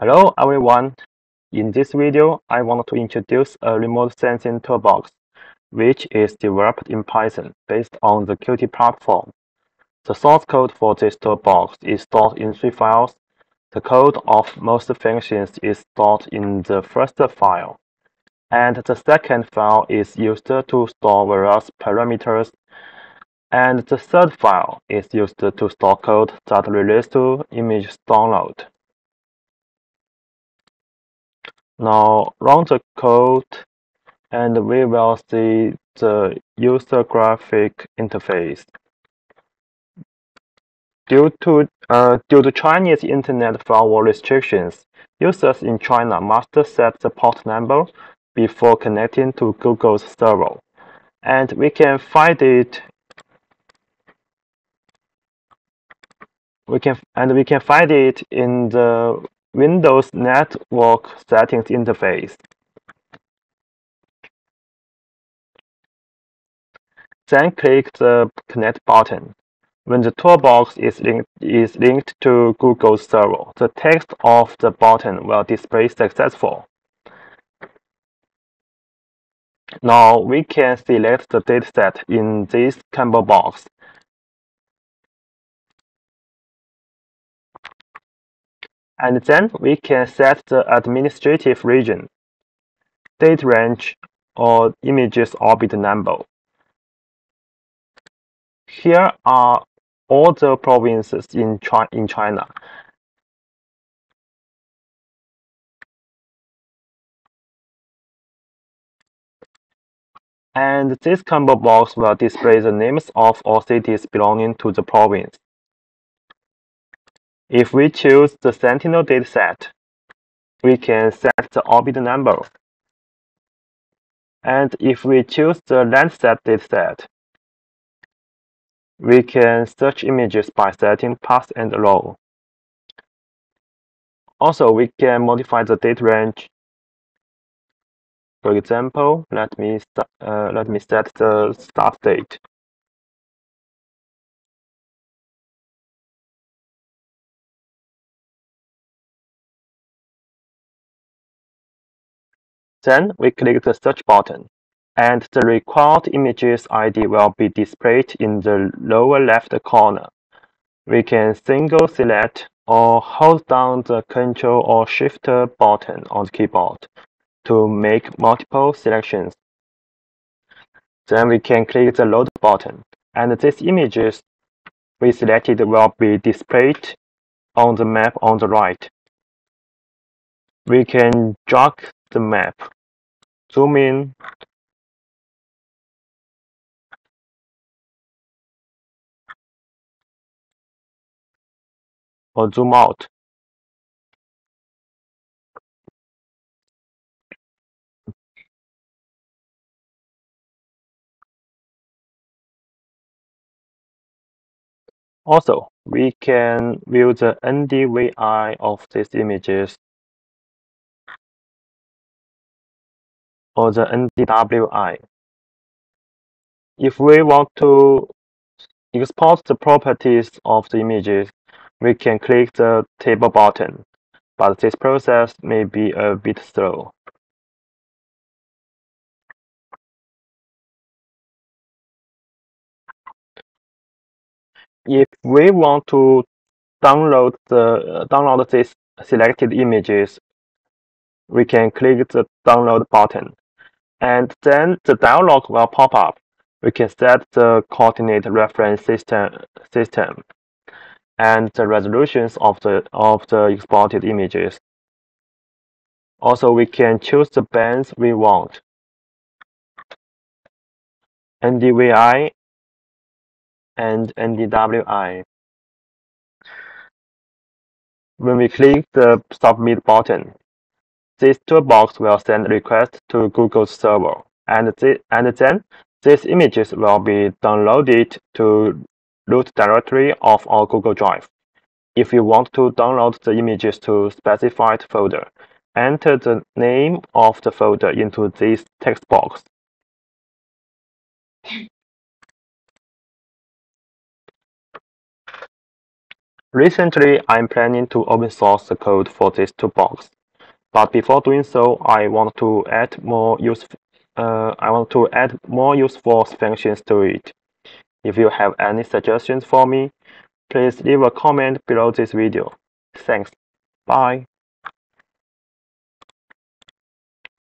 Hello everyone. In this video, I want to introduce a remote sensing toolbox, which is developed in Python based on the Qt platform. The source code for this toolbox is stored in three files. The code of most functions is stored in the first file, and the second file is used to store various parameters, and the third file is used to store code that relates to image download. Now run the code and we will see the user graphic interface. Due to, uh, due to Chinese internet firewall restrictions, users in China must set the port number before connecting to Google's server. And we can find it we can and we can find it in the Windows Network Settings interface. Then click the Connect button. When the toolbox is linked, is linked to Google's server, the text of the button will display successful. Now we can select the dataset in this combo box and then we can set the administrative region, date range, or images orbit number. Here are all the provinces in, in China. And this combo box will display the names of all cities belonging to the province. If we choose the Sentinel dataset, we can set the orbit number. And if we choose the Landsat dataset, we can search images by setting path and row. Also, we can modify the date range. For example, let me, uh, let me set the start date. Then we click the search button, and the required images ID will be displayed in the lower left corner. We can single select or hold down the Ctrl or Shift button on the keyboard to make multiple selections. Then we can click the load button, and these images we selected will be displayed on the map on the right. We can drag the map. Zoom in. Or zoom out. Also, we can view the NDVI of these images or the NDWI. If we want to export the properties of the images, we can click the table button, but this process may be a bit slow. If we want to download the download these selected images, we can click the download button and then the dialog will pop up. We can set the coordinate reference system, system and the resolutions of the, of the exported images. Also, we can choose the bands we want. NDVI and NDWI. When we click the Submit button, this toolbox will send request to Google's server, and, and then these images will be downloaded to root directory of our Google Drive. If you want to download the images to specified folder, enter the name of the folder into this text box. Recently, I'm planning to open source the code for this toolbox. But before doing so, I want to add more useful uh, I want to add more useful functions to it. If you have any suggestions for me, please leave a comment below this video. Thanks. Bye.